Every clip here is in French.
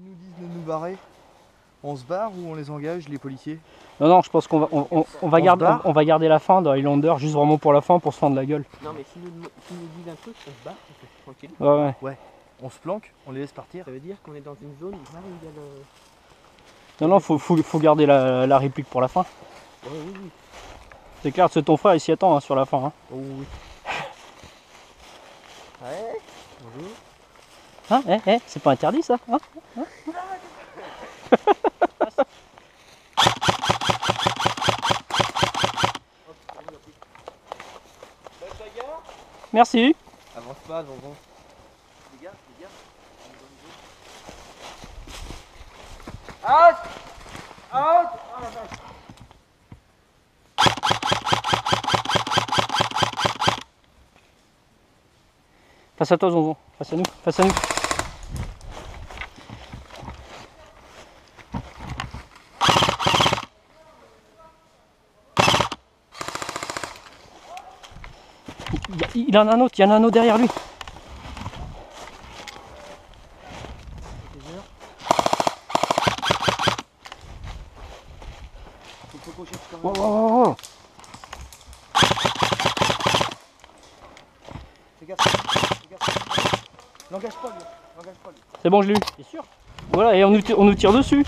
Ils nous disent de nous barrer. On se barre ou on les engage, les policiers? Non, non, je pense qu'on va, on, on- on va, garder, on va garder la fin de Highlander juste vraiment pour la fin pour se fendre la gueule. Non, mais s'ils nous, nous disent un truc, on se barre, on fait tranquille. Ouais, ouais. On se planque, on les laisse partir. Ça veut dire qu'on est dans une zone là où il y a le. Non, non, faut, faut, faut garder la, la réplique pour la fin. Ouais, oui, oui. C'est clair, c'est ton frère, il s'y attend hein, sur la fin. hein. Oh oui. Ouais. Bonjour. Hein, eh, eh, c'est pas interdit ça hein Merci. Avance pas, Zonzon. Les gars, les gars. Out Out Oh la vache Face à toi, Zonzon. Face à nous. Face à nous. Il, y a- il en a un autre, il y en a un autre derrière lui. Faut faut cocher tout Oh, comme oh, oh, oh. Fais gaffe, fais gaffe. L'engage pas, lui. L'engage pas, lui. C'est bon, je l'ai eu. C'est sûr? Voilà, et on nous, tire- on nous tire dessus.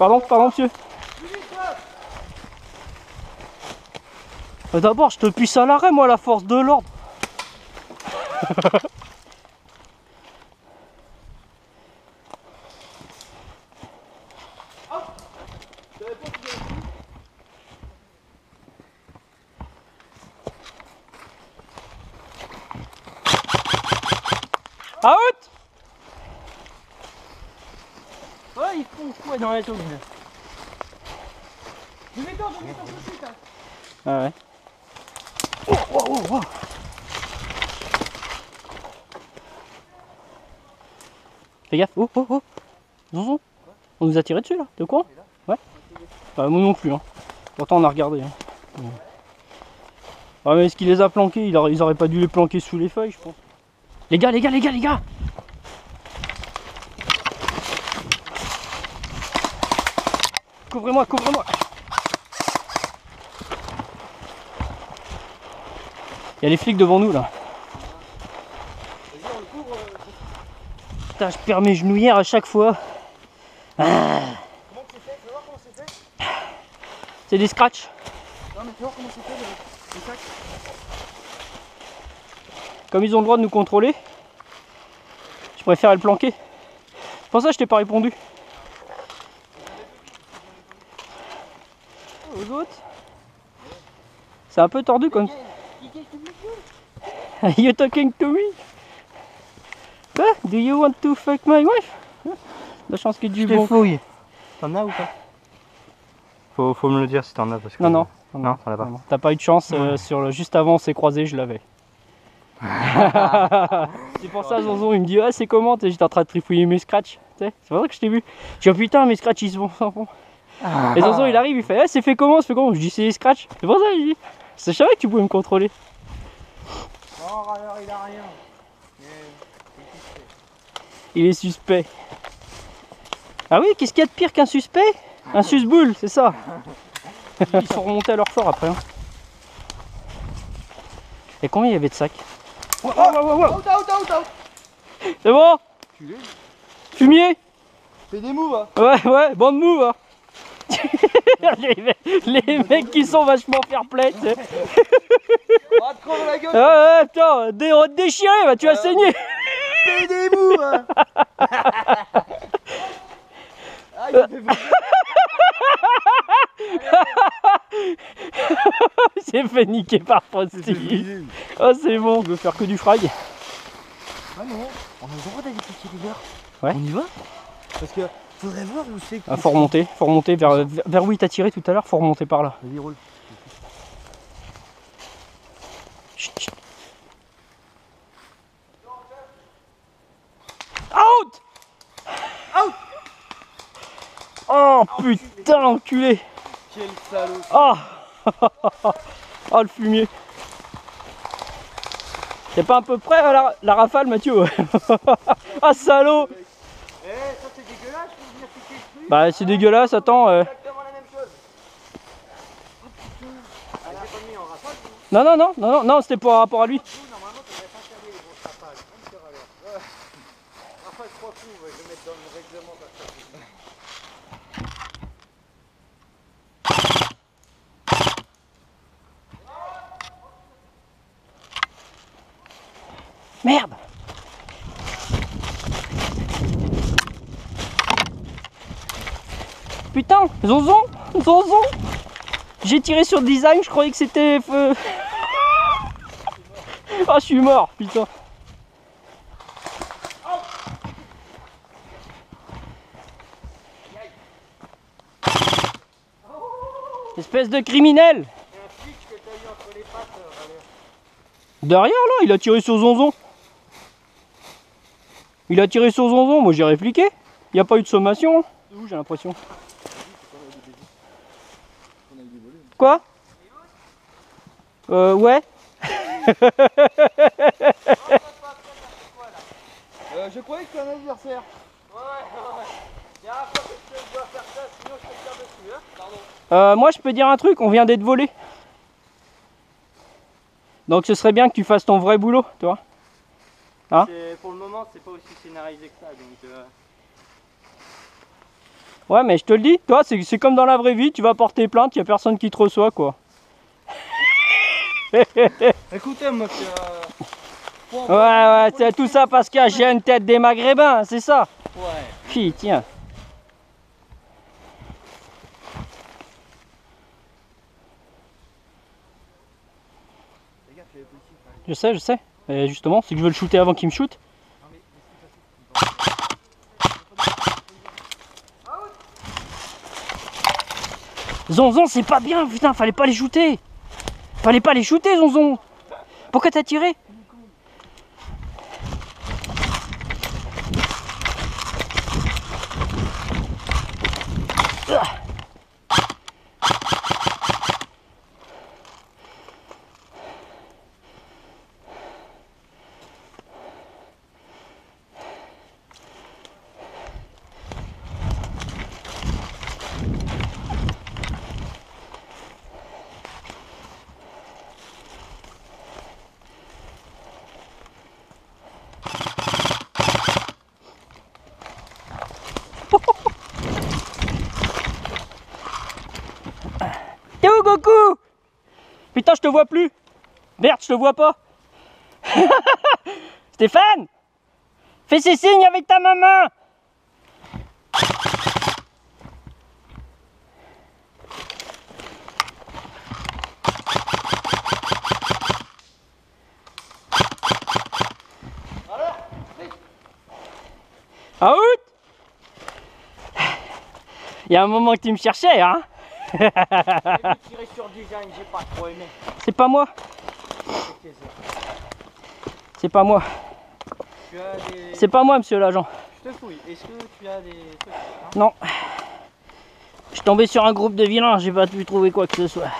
Pardon, pardon, monsieur. D'abord, je te puisse à l'arrêt, moi, la force de l'ordre. Out Ouais, ils font quoi dans la zone là Ah ouais. Fais gaffe, oh, oh, oh. Zonzon, on nous a tiré dessus là, t'es au courant Ouais. Bah, moi non plus, hein. Pourtant on a regardé. Hein. Ouais. Ah mais est-ce qu'il les a planqués? Ils auraient pas dû les planquer sous les feuilles, je pense. Les gars, les gars, les gars, les gars Couvrez-moi, couvrez-moi Il y a les flics devant nous là. Putain, je perds mes genouillères à chaque fois. Ah. Comment c'est fait Fais voir comment c'est fait C'est des scratchs. Non, mais fais voir comment c'est fait, le, le sac. Comme ils ont le droit de nous contrôler, je préfère le planquer. C'est pour ça que je t'ai pas répondu. C'est un peu tordu comme. you talking to me? Do you want to fuck my wife? La chance qu'il y ait du bon. fouille. T'en as ou pas? Faut, faut me le dire si t'en as parce que. Non, non. Non, t'en as pas. T'as pas eu de chance, euh, sur le, juste avant on s'est croisés, je l'avais. c'est pour ça Zonzon il me dit ah c'est comment? T'es- J'étais en train de trifouiller mes scratchs. C'est vrai que je t'ai vu. Je dis oh putain mes scratchs ils se vont sans fond. Et Zonzon il arrive, il fait ah c'est fait comment C'est fait comment? Je dis c'est les scratchs. C'est pour ça il dit. Je savais que tu pouvais me contrôler. Non, alors il a rien. Il est suspect. Ah oui, qu'est-ce qu'il y a de pire qu'un suspect? Un susboule, c'est ça. Ils sont remontés à leur fort après. hein. Et combien il y avait de sacs? Oh, oh, oh, oh, oh. Out, out, out, out C'est bon. Fumier? Fais des moves, hein. Ouais, ouais, bande move hein. Les, mecs- les mecs qui sont vachement fair play. tu sais. On va te crever la gueule. Ah ouais, putain, dé déchiré, bah, tu vas saigner. Fais des moves, hein. Ah, il fait vous. Il s'est fait niquer par Frosty. Oh, c'est bon, je veux faire que du fry. Ah non, on a le droit d'aller piquer des gars. Ouais. On y va? Parce que faudrait voir où c'est. Ah, faut remonter, faut remonter vers, où il t'a tiré tout à l'heure, faut remonter par là. Vas-y, roule. Chut, chut. Out Out Oh putain, enculé Quel salaud. Oh Oh le fumier T'es pas un peu à la, la rafale, Mathieu Ah, salaud Eh, ça c'est dégueulasse pour venir piquer le truc. Bah, c'est dégueulasse, attends. euh. Non, non, non, non, non, c'était pour rapport à lui. Vous, normalement, tu devrais pas caler les grosses rafales. Même sur à l'heure. Ouais. Rafale 3 coups, ouais, je vais mettre dans le règlement. ça, ça, ça. Merde Putain, Zonzon Zonzon J'ai tiré sur design, je croyais que c'était... feu. Ah, je suis mort, putain. Espèce de criminel. Derrière là, il a tiré sur Zonzon. Il a tiré sur Zonzon, moi j'ai répliqué. Il n'y a pas eu de sommation. hein. J'ai l'impression? Quoi Euh ouais. Euh, je croyais que tu un adversaire. Ouais, ouais, ouais. Dernière fois que je dois faire ça, sinon je te tire dessus, hein. Pardon. Euh, moi je peux dire un truc, on vient d'être volé. Donc ce serait bien que tu fasses ton vrai boulot, toi. Hein C'est- Pour le moment, c'est pas aussi scénarisé que ça, donc. Euh... Ouais mais je te le dis, toi c'est comme dans la vraie vie, tu vas porter plainte, il n'y a personne qui te reçoit quoi. Écoutez, moi. Euh... Ouais ouais, c'est tout ça parce que j'ai une tête des maghrébins, c'est ça? Ouais. Puis tiens. Petit. Je sais, je sais. Et justement, c'est que je veux le shooter avant qu'il me shoot. Zonzon, c'est pas bien, putain, fallait pas les shooter. Fallait pas les shooter, Zonzon. Pourquoi t'as tiré T'es où, Goku Je te vois plus. Merde, je te vois pas. Stéphane Fais ces signes avec ta maman Out Il y a un moment que tu me cherchais, hein tiré sur design, j'ai pas trop aimé. C'est pas moi, c'est pas moi. Des. C'est pas moi, monsieur l'agent. Je te fouille. Est-ce que tu as des trucs? Hein Non. Je suis tombé sur un groupe de vilains, j'ai pas pu trouver quoi que ce soit.